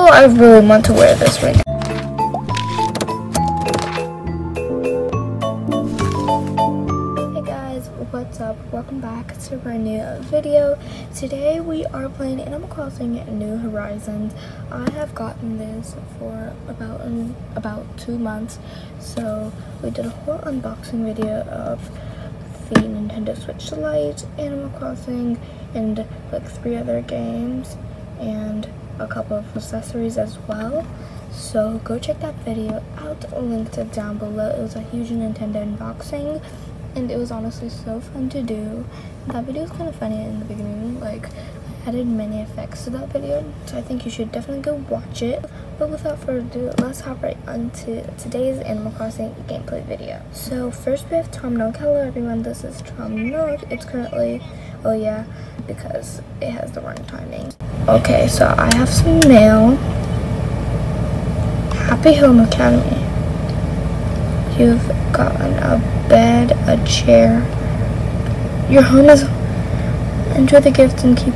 Oh, I really want to wear this right now. Hey guys, what's up? Welcome back to a brand new video. Today we are playing Animal Crossing New Horizons. I have gotten this for about um, about two months, so we did a whole unboxing video of the Nintendo Switch Lite, Animal Crossing, and like three other games, and a couple of accessories as well. So go check that video out, linked it down below. It was a huge Nintendo unboxing and it was honestly so fun to do. That video was kind of funny in the beginning, like I added many effects to that video, so I think you should definitely go watch it. But without further ado, let's hop right onto today's Animal Crossing gameplay video. So first we have Tom Nook. Hello everyone, this is Tom Nook. It's currently, oh yeah, because it has the wrong timing. Okay, so I have some mail. Happy Home Academy. You've gotten a bed, a chair. Your home is. Enjoy the gifts and keep.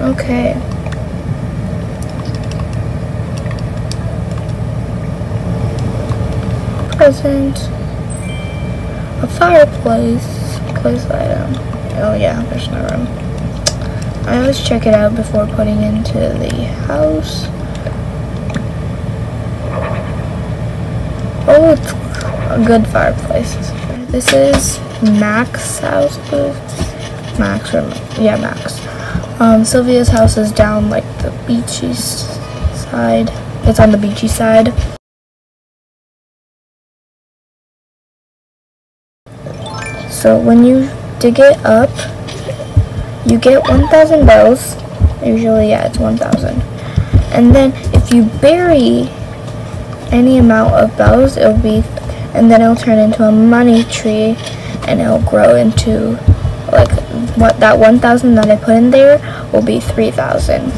Okay. Present. A fireplace. Place item. Oh yeah, there's no room. I always check it out before putting into the house. Oh, it's a good fireplace. This is Max's house. Max or yeah, Max. Um, Sylvia's house is down like the beachy side. It's on the beachy side. So when you dig it up, you get 1,000 bells. Usually, yeah, it's 1,000. And then if you bury any amount of bells, it'll be, and then it'll turn into a money tree, and it'll grow into, like, what that 1,000 that I put in there will be 3,000.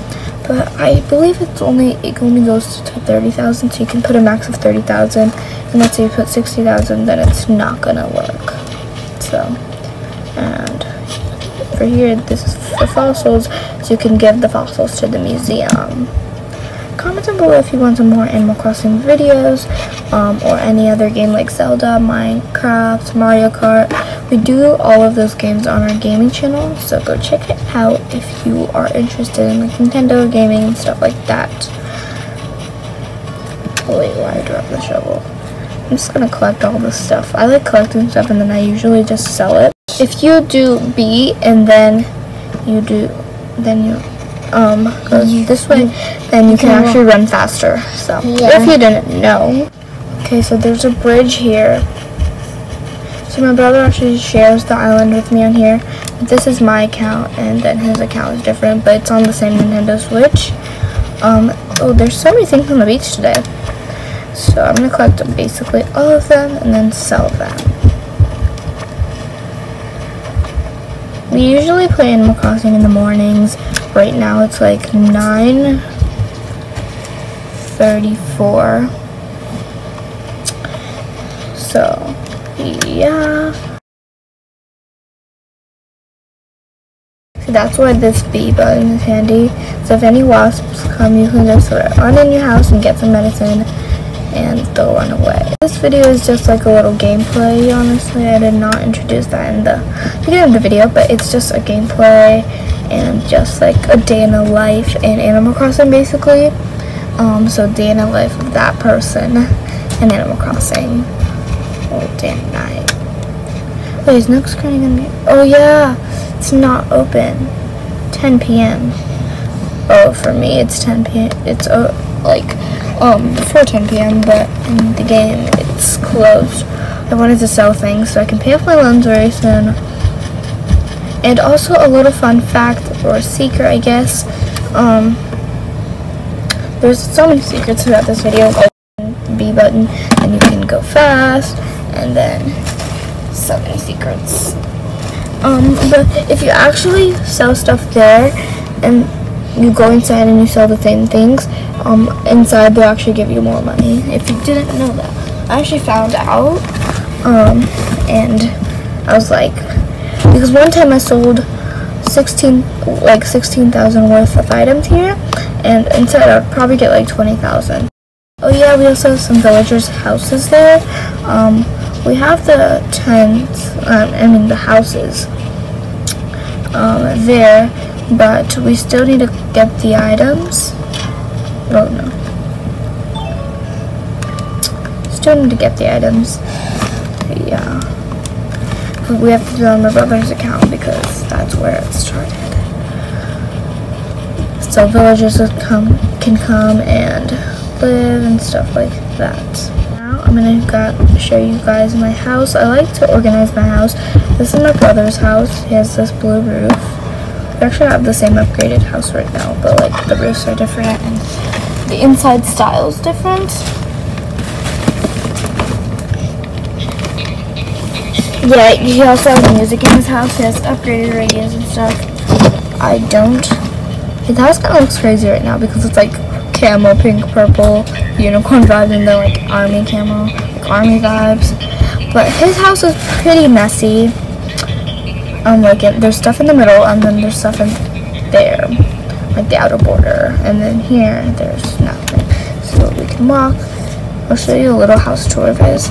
But I believe it's only, it only goes to 30,000, so you can put a max of 30,000, and let's say you put 60,000, then it's not gonna work. So, for here, this is for fossils, so you can give the fossils to the museum. Comment down below if you want some more Animal Crossing videos, um, or any other game like Zelda, Minecraft, Mario Kart. We do all of those games on our gaming channel, so go check it out if you are interested in like Nintendo gaming and stuff like that. Wait, why I dropped the shovel? I'm just gonna collect all this stuff. I like collecting stuff and then I usually just sell it. If you do B and then you do, then you um go this way, then you can actually run faster. So Yeah. if you didn't know. Okay, so there's a bridge here. So my brother actually shares the island with me on here. This is my account and then his account is different, but it's on the same Nintendo Switch. Um, oh, there's so many things on the beach today. So I'm gonna collect basically all of them and then sell them. We usually play Animal Crossing in the mornings. Right now it's like 9:34. So, yeah. See, that's why this B button is handy. So if any wasps come, you can just run in your house and get some medicine and they'll run away. This video is just like a little gameplay, honestly. I did not introduce that in the beginning of the video, but it's just a gameplay and just like a day in the life in Animal Crossing, basically. Um, so day in the life of that person in Animal Crossing. Oh, day and night. Wait, is Nook's Cranny gonna be? Oh yeah, it's not open. 10 p.m. Oh, for me it's 10 p.m. It's uh, like um before 10 p.m. But in the game it's closed. I wanted to sell things so I can pay off my loans very soon. And also a little fun fact or secret, I guess. Um, there's so many secrets throughout this video. B button, and you can go fast, and then so many secrets. Um, but if you actually sell stuff there, and you go inside and you sell the same things, um, inside they'll actually give you more money. If you didn't know that, I actually found out, um, and I was like, because one time I sold 16, like 16,000 worth of items here, And inside I'd probably get like 20,000. Oh yeah, we also have some villagers' houses there. Um, we have the tents, um, I mean the houses um, there, but we still need to get the items. Oh no. Still need to get the items. Yeah. But we have to do it on my brother's account because that's where it started. So villagers come, can come and live and stuff like that. Now I'm gonna got, show you guys my house. I like to organize my house. This is my brother's house. He has this blue roof. We actually have the same upgraded house right now, but like the roofs are different and the inside style is different. Yeah, he also has music in his house. He has upgraded radios and stuff. I don't. His house kind of looks crazy right now because it's like camo, pink, purple, unicorn vibes, and then like army camo, like army vibes. But his house is pretty messy. Um, like there's stuff in the middle, and then there's stuff in there, like the outer border, and then here there's nothing. So we can walk. I'll show you a little house tour of his.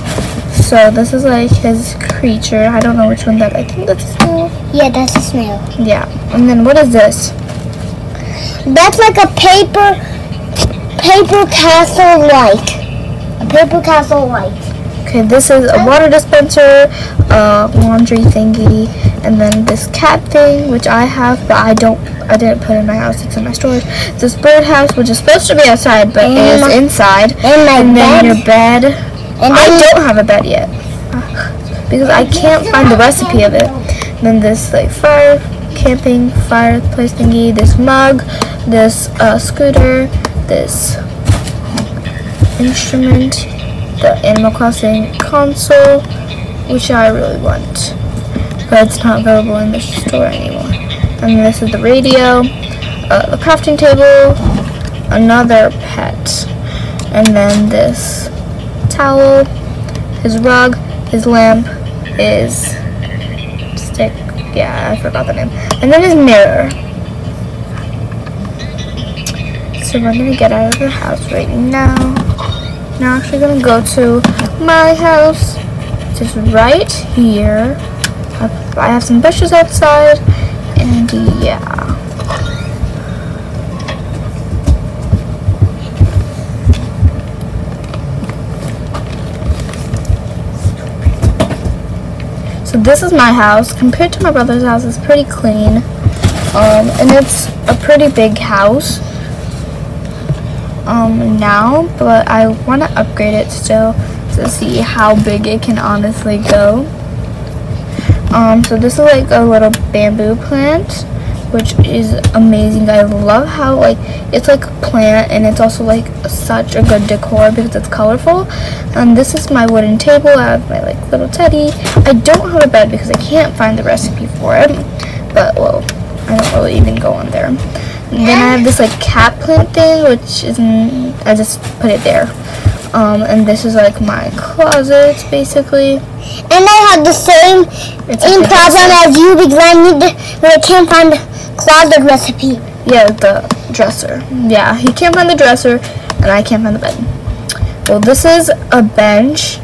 So this is like his creature. I don't know which one that. I think that's a snail. Yeah, that's a snail. Yeah. And then what is this? That's like a paper paper castle light. A paper castle light. Okay, this is a water dispenser, a laundry thingy, and then this cat thing, which I have, but I don't, I didn't put in my house. It's in my storage. This birdhouse, which is supposed to be outside, but And it is inside. and my then bed. your bed. And I don't have a bed yet because I can't find the recipe of it. Then this like fire camping fireplace thingy, this mug, this uh, scooter, this instrument, the Animal Crossing console, which I really want, but it's not available in the store anymore. And this is the radio, uh, the crafting table, another pet, and then this towel, his rug, his lamp, his stick, yeah, I forgot the name, and then his mirror. So we're gonna get out of the house right now. Now I'm actually gonna go to my house, is right here. I have some bushes outside, and yeah. So this is my house. Compared to my brother's house, it's pretty clean. Um, and it's a pretty big house um, now, but I want to upgrade it still to see how big it can honestly go. Um, so this is like a little bamboo plant, which is amazing. I love how like it's like a plant and it's also like such a good decor because it's colorful. And this is my wooden table. I have my like little teddy. I don't have a bed because I can't find the recipe for it. But well, I don't really even go on there. And then I have this like cat plant thing, which isn't. I just put it there. Um, and this is like my closet, basically. And I have the same It's same problem as you because I need to, I can't find the closet recipe. Yeah, the dresser. Yeah, he can't find the dresser, and I can't find the bed. Well, this is a bench,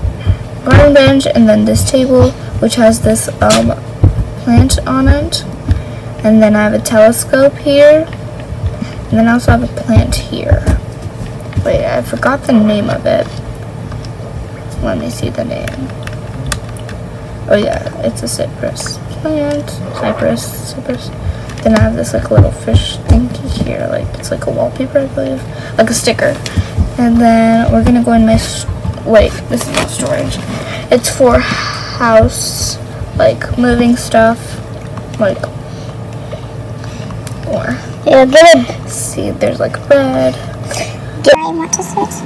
garden bench, and then this table, which has this um, plant on it. And then I have a telescope here, and then I also have a plant here. Wait, I forgot the name of it. Let me see the name. Oh yeah, it's a cypress plant. Cypress, cypress. Then I have this like little fish thingy here, like it's like a wallpaper, I believe, like a sticker. And then we're gonna go in my wait. This is not storage. It's for house, like moving stuff, like or Yeah, good. see. There's like bread. I want to switch.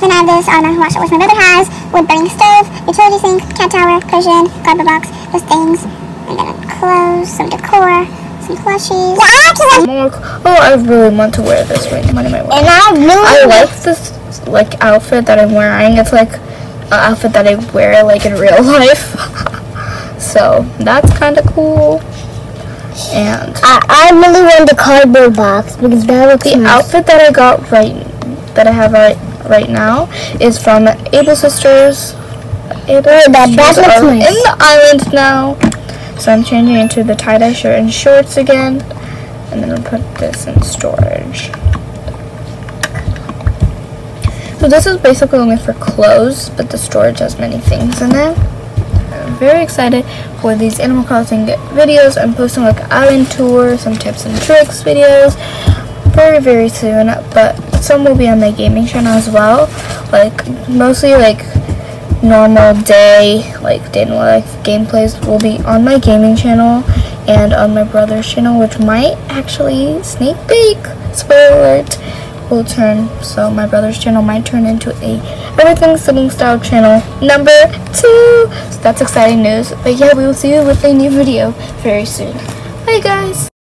Then I have this um, washer which my brother has, wood burning stove, utility sink, cat tower, cushion, cardboard box, those things. I got clothes, some decor, some plushies. Yeah, I actually More. Oh, I really want to wear this ring. When am I wearing? And I really I like this like outfit that I'm wearing. It's like an outfit that I wear like in real life. so that's kind of cool. And I, I really want the cardboard box because that looks the nice. outfit that I got right that I have right right now is from Able Sisters. Able that- that Sisters are nice. in the island now. So I'm changing into the tie-dye shirt and shorts again. And then I'll put this in storage. So this is basically only for clothes, but the storage has many things in it. I'm very excited for these Animal Crossing videos. I'm posting like island tour, some tips and tricks videos very very soon, but some will be on my gaming channel as well. Like mostly like normal day, like day in life gameplays will be on my gaming channel and on my brother's channel, which might actually sneak peek. Spoiler alert. Will turn so my brother's channel might turn into a everything singing style channel. Number two. So that's exciting news. But yeah we will see you with a new video very soon. Bye guys